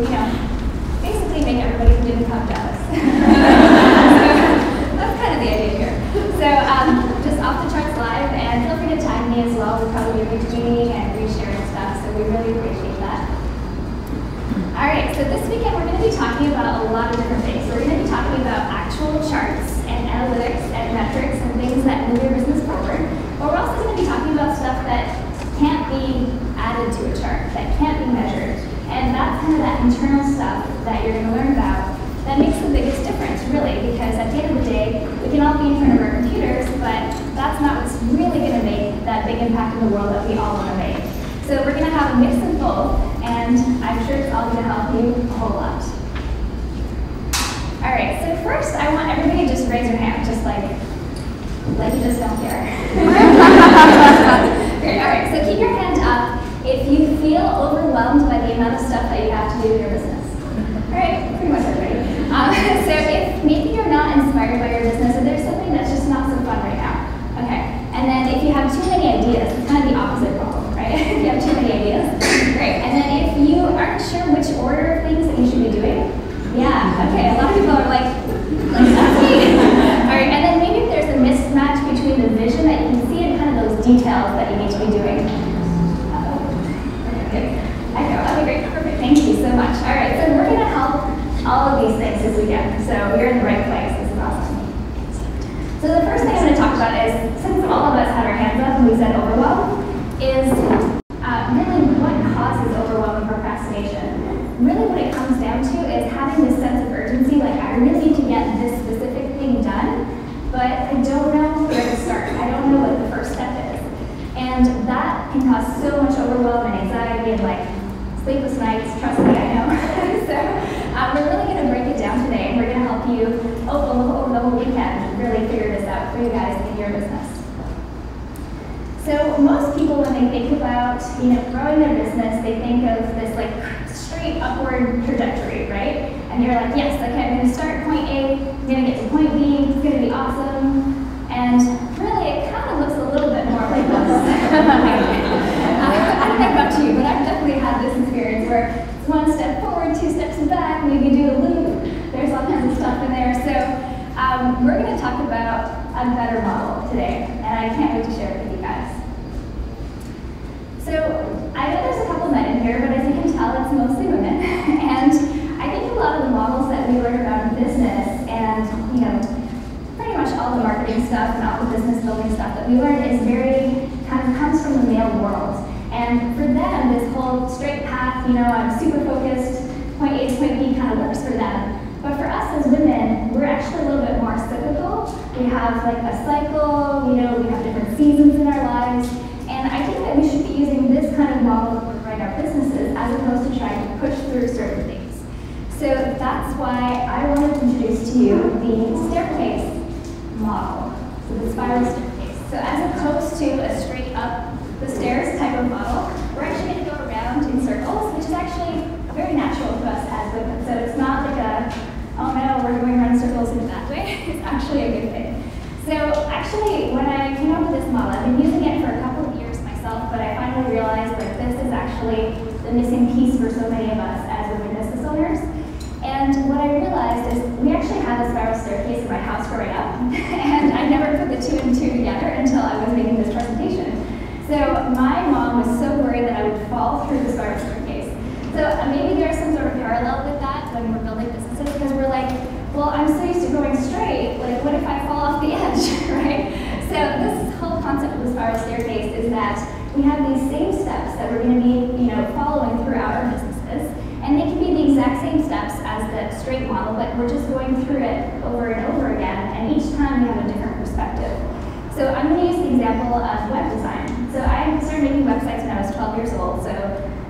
you. know, basically make everybody who didn't come jealous. That's kind of the idea here. So um, just off the charts live, and feel free to tag me as well. We're probably retweeting and resharing stuff, so we really appreciate that. All right, so this weekend we're going to be talking about a lot of different things. We're going to be talking about actual charts and analytics and metrics and things that move your business forward. But we're also going to be talking about stuff that can't be added to a chart, that can't be measured. And that's kind of that internal stuff that you're going to learn about that makes the biggest difference, really, because at the end of the day, we can all be in front of our computers, but that's not what's really going to make that big impact in the world that we all want to make. So we're going to have a mix of both, and I'm sure it's all going to help you a whole lot. All right, so first, I want everybody to just raise your hand, just like, like you just don't care. Great, all right, so keep your hand up if you feel overwhelmed by the amount of stuff that you have to do in your business. Right, pretty much everybody. Um, so if maybe you're not inspired by your business, or there's something that's just not so fun right now, okay. And then if you have too many ideas, it's kind of the opposite problem, right? if you have too many ideas, great. And then if you aren't sure which order of things that you should be doing, yeah, okay. A lot of people are like, like that's me. All right, and then maybe if there's a mismatch between the vision that you can see and kind of those details that you need to be doing. Okay, I know. Okay, great, perfect. Thank you so much. All right, so we're gonna help all of these things this weekend. So you're in the right place. This is awesome. So the first thing I'm going to talk about is, since all of us had our hands up and we said overwhelm, is uh, really what causes overwhelm and procrastination. Really what it comes down to is having this sense of urgency, like I really need to get this specific thing done, but I don't know where to start. I don't know what the first step is. And that can cause so much overwhelm and anxiety and like sleepless nights, trust me, I know. so um, we're really going to break it down today and we're going to help you over, over the whole weekend really figure this out for you guys in your business. So most people, when they think about you know growing their business, they think of this like straight upward trajectory, right? And you're like, yes, okay, I'm to start point A, I'm to get to point B, it's to be awesome. And really, it kind of looks a little bit more like this. I don't know about you, but I've definitely had this experience where it's one step forward, two steps back, maybe do a loop. There's all kinds of stuff in there. So um, we're going to talk about a better model today, and I can't wait to share it. So I know there's a couple men in here, but as you can tell, it's mostly women. and I think a lot of the models that we learn about in business and, you know, pretty much all the marketing stuff and all the business building stuff that we learn is very, kind of comes from the male world. And for them, this whole straight path, you know, I'm super focused, point A to point B kind of works for them. But for us as women, we're actually a little bit more cyclical. We have like a cycle, you know, we have different seasons in our lives. And I think that we should be using kind of model to run our businesses as opposed to trying to push through certain things. So that's why I wanted to introduce to you the staircase model, so the spiral staircase. So as opposed to a straight up the stairs type of model, we're actually going to go around in circles, which is actually very natural to us as women. So it's not like a, oh no, we're going around circles in a way. It's actually a good thing. So actually, when I came up with this model, I've been using it for a couple of years myself, but I finally realized that this is actually the missing piece for so many of us as women business owners. And what I realized is we actually had a spiral staircase in my house growing up, and I never put the two and two together until I was making this presentation. So my mom was so worried that I would fall through the spiral staircase. So uh, maybe there's some sort of parallel with that when we're building businesses, because we're like, well, I'm so used to going straight, like what if I fall off the edge, right? So this whole concept of the spiral staircase is that we have these same steps that we're going to be, you know, following throughout our businesses, and they can be the exact same steps model, but we're just going through it over and over again, and each time we have a different perspective. So I'm going to use the example of web design. So I started making websites when I was 12 years old, so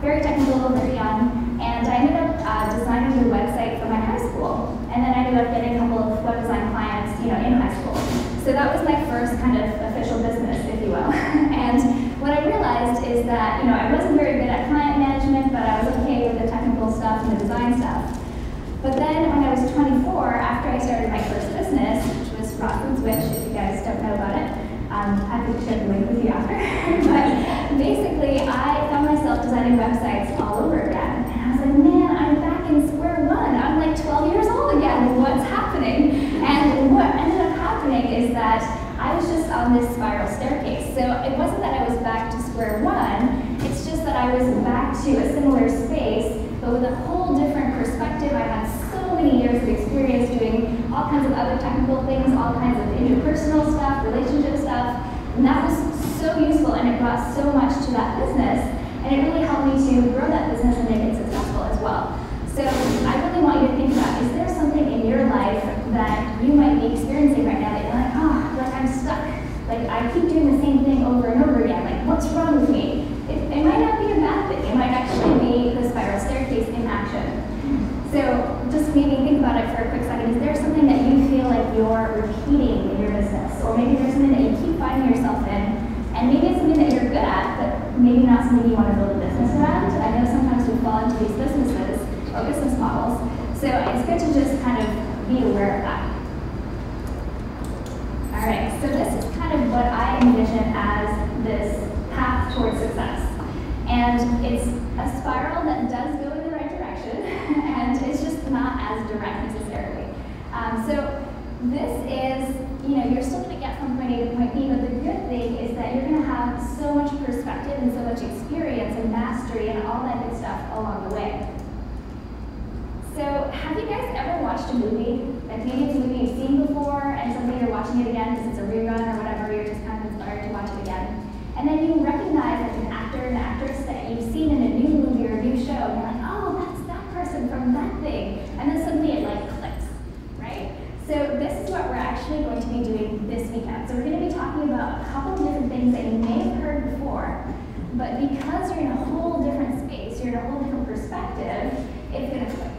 very technical, very young, and I ended up uh, designing the website for my high school, and then I ended up getting a couple of web design clients, you know, in high school. So that was my first kind of official business, if you will. and what I realized is that, you know, I wasn't very good at client management, but I was okay with the technical stuff and the design stuff. But then when I was 24, after I started my first business, which was Frost and if you guys don't know about it, um, happy to share the link with you after. but basically, I found myself designing websites all over again. And I was like, man, I'm back in square one. I'm like 12 years old again. What's happening? And what ended up happening is that I was just on this spiral staircase. So it wasn't that I was back to square one, it's just that I was back to a similar space, but with a whole different perspective. I had so many years of experience doing all kinds of other technical things, all kinds of interpersonal stuff, relationship stuff, and that was so useful and it brought so much to that business. And it really helped me to grow that business and make it successful as well. So I really want you to think about, is there something in your life that you might be experiencing right now that you're like, oh, like I'm stuck. Like I keep doing the same thing over and over again. Like what's wrong with me? It, it might not be a bad thing. It might actually be the spiral staircase in action. So just maybe it for a quick second. Is there something that you feel like you're repeating in your business? Or maybe there's something that you keep finding yourself in and maybe it's something that you're good at, but maybe not something you want to build a business around. I know sometimes we fall into these businesses or business models. So it's good to just kind of be aware of that. All right, so this is kind of what I envision as this path towards success. And it's a spiral that does go in the right direction, and it's just not as direct necessarily. Um, so this is you know, you're still going to get from point A to point B, but the good thing is that you're going to have so much perspective and so much experience and mastery and all that good stuff along the way. So, have you guys ever watched a movie? Like maybe it's a movie you've seen before, and suddenly you're watching it again because it's a rerun or whatever, you're just kind of inspired to watch it again. And then you recognize as an actor and actress that you've seen in a new movie or a new show, and you're like, oh, that's that person from that thing. And then suddenly it like clicks, right? so this is what we're actually going to be doing this weekend. So we're going to be talking about a couple of different things that you may have heard before, but because you're in a whole different space, you're in a whole different perspective, it's going to click.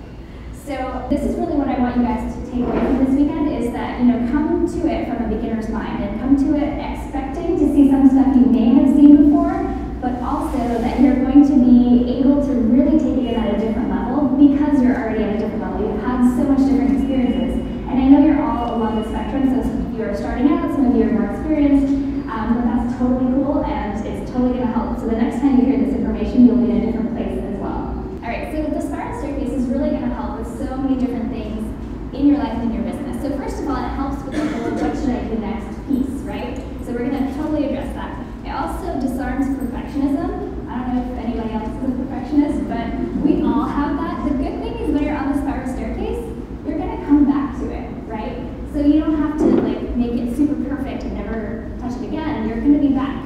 So this is really what I want you guys to take away from this weekend is that, you know, come to it from a beginner's mind and come to it expecting to see some stuff you may have seen before, but also that you're going to be able to really take it at a different level because you're already at a different level. You've had so much different experiences. And I know you're all along the spectrum, so some of you are starting out, some of you are more experienced, um, but that's totally cool and it's totally going to help. So the next time you hear this information, you'll be in a different place as well. All right, so the spiral staircase is really going to help with so many different things in your life and in your business. So first of all, it helps with the whole what should I do next piece, right? So we're going to totally address that. It also disarms perfectionism. I don't know if anybody else is a perfectionist, but we all have that. The good thing is when you're on the spiral staircase, you're going to come back to it, right? So you don't have to like make it super perfect and never touch it again. You're going to be back.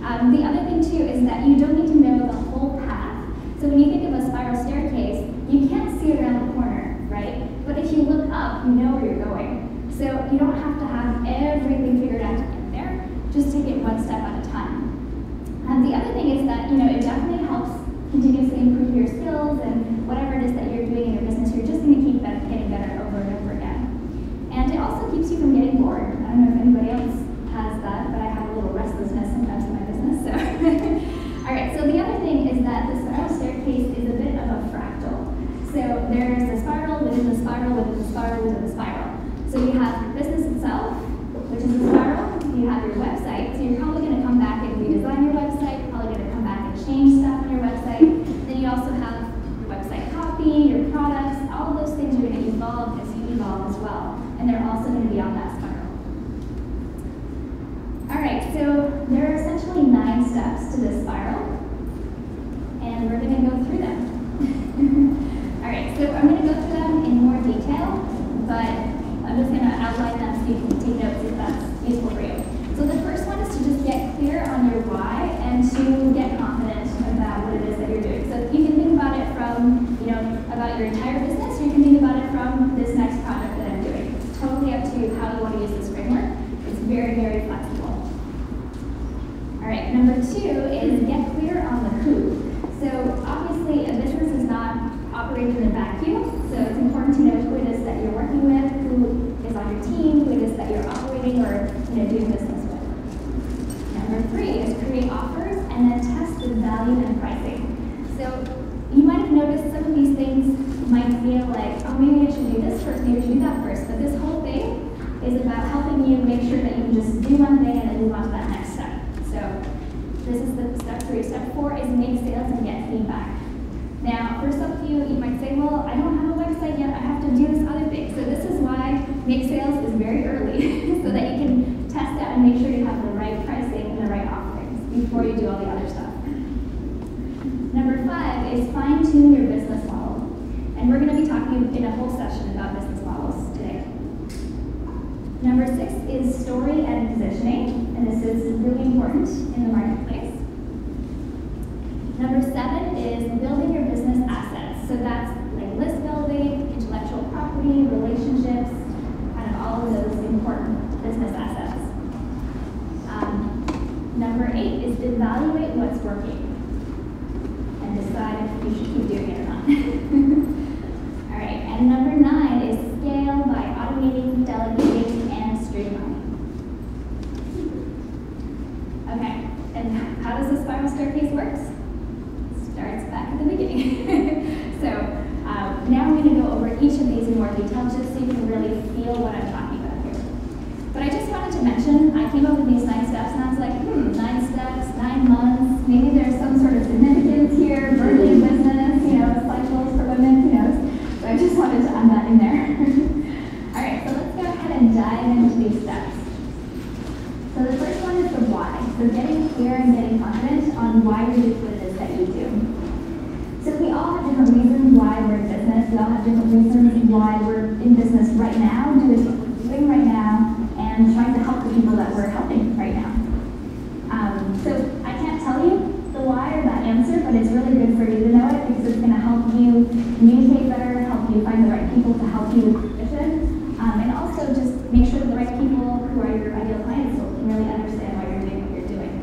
Um, the other thing too is that you don't need to know the whole path. So when you think of a spiral staircase, you can't see around the corner, right? But if you look up, you know where you're going. So you don't have to have everything figured out to get there. Just take it one step at a time. And the other thing is that you know it definitely helps continuously improve your skills and whatever it is that you're doing in your business, you're just going to keep that getting better over and over again. And it also keeps you from getting bored. I don't know if anybody else has that, but I have a little restlessness sometimes in my business. So, all right. So the other thing is that the spiral staircase is a bit of a fractal. So there's a spiral within the spiral within the spiral within the spiral. So you have your business itself, which is a spiral. You have your website. So you're probably going to come back and redesign your website. You're probably going to come back and change stuff on your website. Then you also have your website copy, your products. All of those evolve as you evolve as well and they're also going to be on that spiral. All right, so there are essentially nine steps to this spiral, and we're going to go through them. All right, so I'm going to go through them in more detail, but I'm just going to outline them so you can take notes if that's useful for you. So the first one is to just get clear on your why and to get confident about what it is that you're doing. So you can think about it from, you know, about your entire business, or you can think about it from this next project that I'm doing totally up to how you want to use this framework. It's very, very flexible. All right, number two is get clear on the who. So obviously a business is not operating in a vacuum, so it's important to know who it is that you're working with, who is on your team, who it is that you're operating or you know, doing business with. Number three is create offers and then test the value and pricing. So you might have noticed some of these things might feel like, oh, maybe I should do this first, maybe I should do that first. But this whole thing is about helping So step three, step four is make sales and get feedback. Now, for some of you, you might say, well, I don't have a website yet, I have to do this other thing. So this is why make sales is very early, so that you can test out and make sure you have the right pricing and the right offerings before you do all the other stuff. Number five is fine tune your business model. And we're going to be talking in a whole session about business models today. Number six is story and positioning, and this is really important in the marketplace. Number seven is building your business assets. So that's like list building, intellectual property, relationships, kind of all of those important business assets. Um, number eight is evaluate what's working and decide if you should keep doing it or not. all right, and number nine is scale by automating, delegating, and streamlining. Okay, and how does the spiral staircase work? starts back at the beginning. so um, now I'm going to go over each of these in more detail just so you can really feel what I'm talking about here. But I just wanted to mention, I came up with these nine steps and I was like, hmm, nine steps, nine months, maybe there's some sort of significance here, birthday business, you know, cycles for women, who knows. So I just wanted to add that in there. All right, so let's go ahead and dive into these steps. So the first one is the why. So getting clear and getting confident on why you're doing what it is that you do. So we all have different reasons why we're in business. We all have different reasons why we're in business right now, we're doing right now, and trying to help the people that we're helping right now. Um, so I can't tell you the why or that answer, but it's really good for you to know it because it's going to help you communicate better, help you find the right people to help you with the mission, um, and also just make sure that the right people who are your ideal clients will really understand why you're doing what you're doing.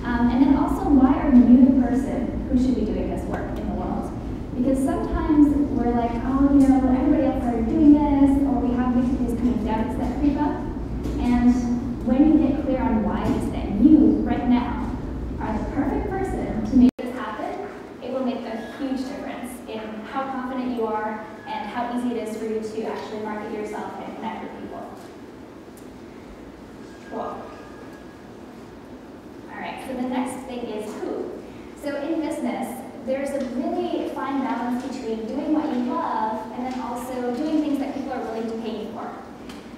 Um, and then also, why are you the person who should be doing this work in the world? Because sometimes we're like, oh, you know, everybody else are doing this, or we have these, these kind of doubts that creep up. And when you get clear on why it is that you, right now, are the perfect person to make this happen, it will make a huge difference in how confident you are and how easy it is for you to actually market yourself and connect with people. Cool. All right, so the next thing is who. So in business, there's a really fine balance between doing what you love and then also doing things that people are willing to pay you for,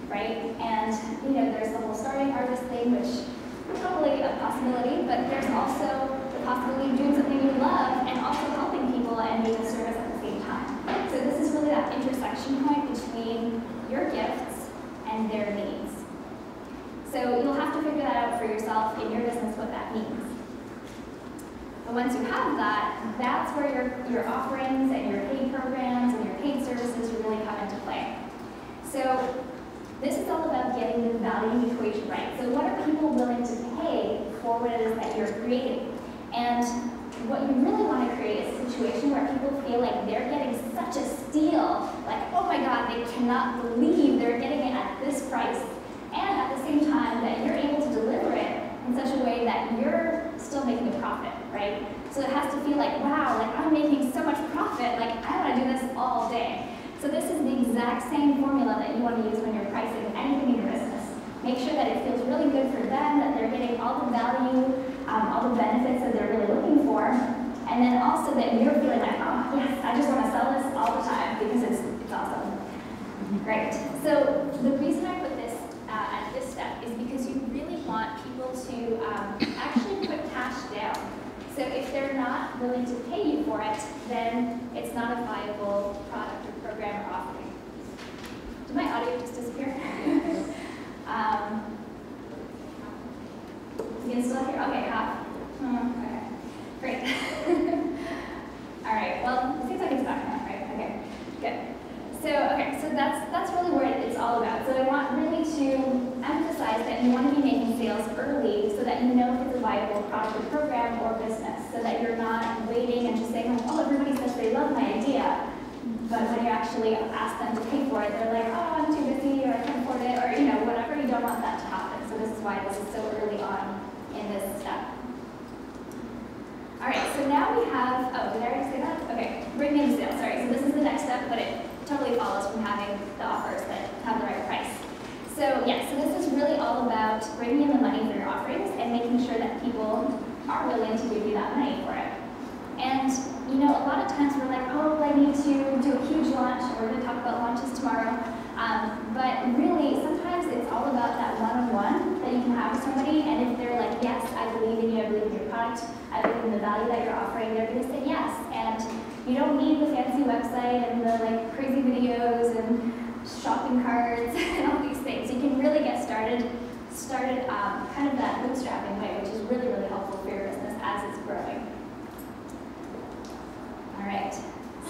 right? And you know, there's the whole starting artist thing, which is probably a possibility, but there's also the possibility of doing something you love and also helping people and being a service at the same time. So this is really that intersection point between your gifts and their needs. So you'll have to figure that out for yourself in your business what that means. But once you have that, that's where your, your offerings and your paid programs and your paid services really come into play. So this is all about getting the value equation right. So what are people willing to pay for what it is that you're creating? And what you really want to create is a situation where people feel like they're getting such a steal, like, oh my God, they cannot believe they're getting it at this price and at the same time that you're able to deliver it in such a way that you're still making a profit, right? So it has to feel like, wow, like I'm making so much profit, like I want to do this all day. So this is the exact same formula that you want to use when you're pricing anything in your business. Make sure that it feels really good for them, that they're getting all the value, um, all the benefits that they're really looking for, and then also that you're feeling like, oh yes, I just want to sell this all the time because it's, it's awesome. Great. So the reason I put this uh, at this step is because you really want people to um, actually put cash down. So if they're not willing to pay you for it, viable product or program or offering. Did my audio just disappear? um, you can still hear? Okay, half. Hmm, okay, great. All right. Well, it seems like it's back now, right? Okay, good. So, okay, so that's that's really what it's all about. So I want really to emphasize that you want to be making sales early you know if it's a viable product or program or business, so that you're not waiting and just saying, oh, everybody says they love my idea, but when you actually ask them to pay for it, they're like, oh, I'm too busy, or I can't afford it, or you know, whatever. You don't want that to happen. So this is why this is so early on in this step. All right, so now we have, oh, did I already say that? Okay, bring in sales, sorry. So this is the next step, but it totally follows from having the offers that have the right price. So yeah, so this is really all about bringing in the money for your offerings and making sure that people aren't willing to give you that money for it. And you know, a lot of times we're like, oh, I need to do a huge launch. We're going to talk about launches tomorrow. Um, but really, sometimes it's all about that one-on-one that you can have with somebody. And if they're like, yes, I believe in you, I believe in your product, I believe in the value that you're offering, they're going to say yes. And you don't need the fancy website and the like crazy videos and shopping carts and all these things. You can really get started started um, kind of that bootstrapping way, which is really, really helpful for your business as it's growing. All right.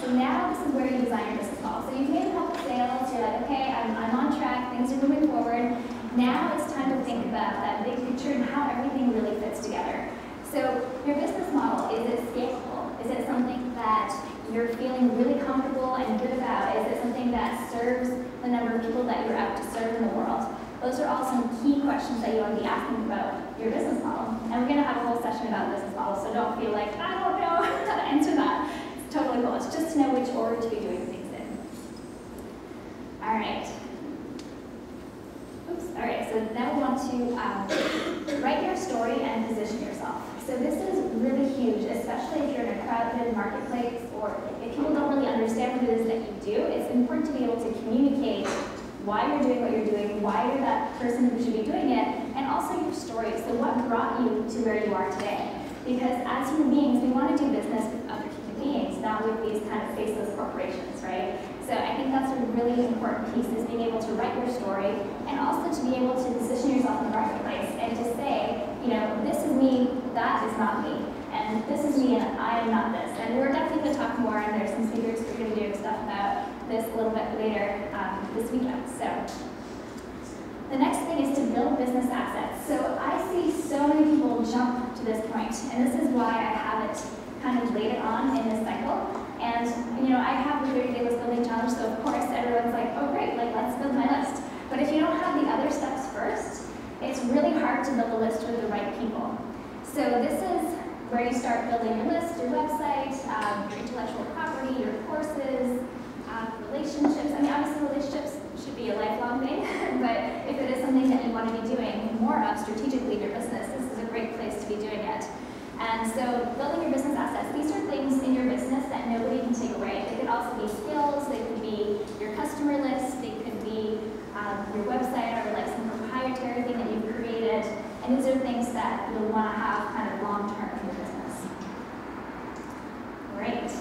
So now this is where you design your business model. So you've made a couple sales, you're like, okay, I'm, I'm on track, things are moving forward. Now it's time to think about that big picture and how everything really fits together. So your business model, is it scalable? Is it something that you're feeling really comfortable and good about? Is it something that serves the number of people that you're out to serve in the world? Those are all some key questions that you want to be asking about your business model. And we're going to have a whole session about business models, so don't feel like, I don't know how to answer that. It's totally cool. It's just to know which order to be doing things in. All right. Oops. All right, so now we want to um, write your story and position yourself. So this is really huge, especially if you're in a crowded marketplace or if people don't really understand what it is that you do. It's important to be able to communicate why you're doing what you're doing, why you're that person who should be doing it, and also your story. So what brought you to where you are today? Because as human beings, we want to do business with other human beings, not with these kind of faceless corporations, right? So I think that's a really important piece is being able to write your story and also to be able to position yourself in the marketplace and to say, you know, this is me, that is not me. And this is me and I am not this. And we're definitely going to talk more and there's some speakers who are going to do stuff about this a little bit later um, this weekend. So the next thing is to build business assets. So I see so many people jump to this point, and this is why I have it kind of later on in this cycle. And you know, I have the 30 day list building challenge, so of course everyone's like, oh great, like let's build my list. But if you don't have the other steps first, it's really hard to build a list with the right people. So this is where you start building your list, your website, um, your intellectual property, your courses, relationships. I mean, obviously relationships should be a lifelong thing, but if it is something that you want to be doing more of strategically in your business, this is a great place to be doing it. And so building your business assets, these are things in your business that nobody can take away. They could also be skills, they could be your customer list, they could be um, your website or like some proprietary thing that you've. And these are things that you'll want to have kind of long term in your business. Great.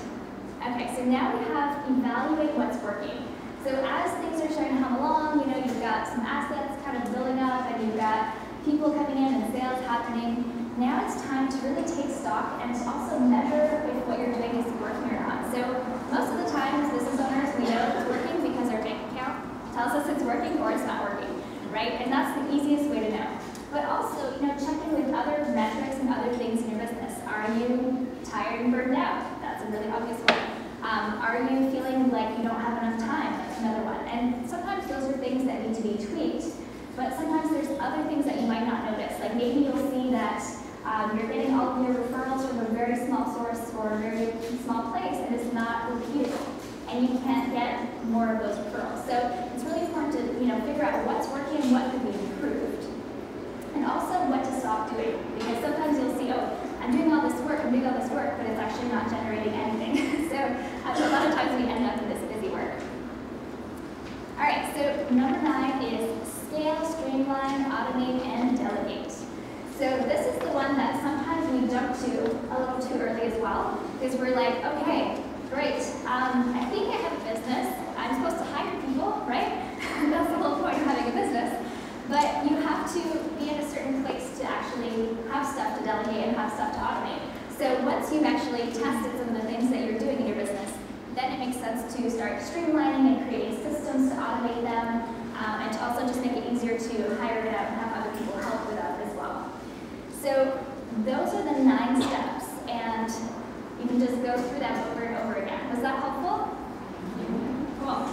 Okay, so now we have evaluate what's working. So as things are starting to come along, you know, you've got some assets kind of building up and you've got people coming in and sales happening. Now it's time to really take stock and to also measure if what you're doing is working or not. So most of the time as business owners, we know it's working because our bank account tells us it's working or it's not working, right? And that's the easiest way to know. But also, you know, checking with other metrics and other things in your business. Are you tired and burned out? That's a really obvious one. Um, are you feeling like you don't have enough time? That's another one. And sometimes those are things that need to be tweaked, but sometimes there's other things that you might not notice. Like maybe you'll see that um, you're getting all of your referrals from a very small source or a very small place, and it's not repeatable. And you can't get more of those referrals. So it's really important to you know figure out what's working what could be improved. And also what to stop doing. Because sometimes you'll see, oh, I'm doing all this work, I'm doing all this work, but it's actually not generating anything. so um, a lot of times we end up in this busy work. All right, so number nine is scale, streamline, automate, and delegate. So this is the one that sometimes we jump to a little too early as well, because we're like, okay, great, um, I think I have a business. I'm supposed to hire people, right? That's the whole point of having a business. But you have to be in a certain place to actually have stuff to delegate and have stuff to automate. So once you've actually tested some of the things that you're doing in your business, then it makes sense to start streamlining and creating systems to automate them, um, and to also just make it easier to hire it out and have other people help with that as well. So those are the nine steps, and you can just go through them over and over again. Was that helpful? Cool.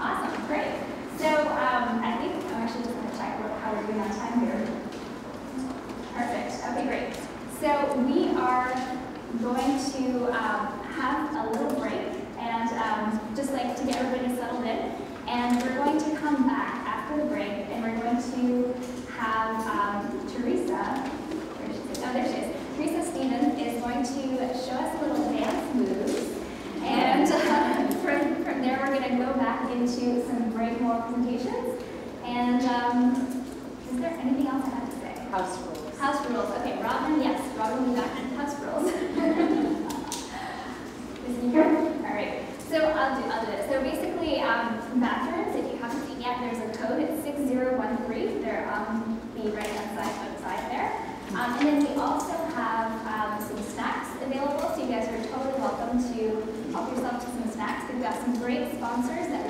Awesome, great. So um, I think I'm actually just going to check how we're doing on time here. Perfect. Okay, great. So we are going to um, have a little break and um, just like to get everybody settled in. And we're going to come back after the break, and we're going to have um, Teresa, oh, there she is. Teresa Stevens is going to show us a little dance moves. And uh, from, from there, we're going to go back into some great more presentations. And um, is there anything else I have to say? sponsors that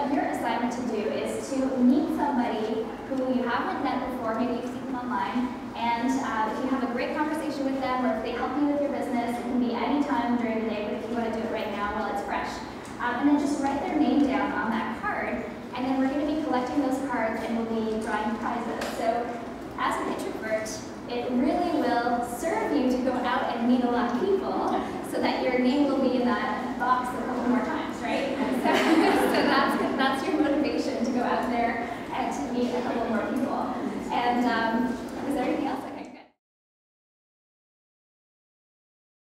what your assignment to do is to meet somebody who you haven't met before, maybe you've seen them online, and uh, if you have a great conversation with them or if they help you with your business, it can be any time during the day, but if you want to do it right now while it's fresh. Um, and then just write their name down on that card, and then we're going to be collecting those cards and we'll be drawing prizes. So as an introvert, it really will serve you to go out and meet a lot of people so that your name will be in that box a couple more times right? So, so that's, that's your motivation to go out there and to meet a couple more people. And um,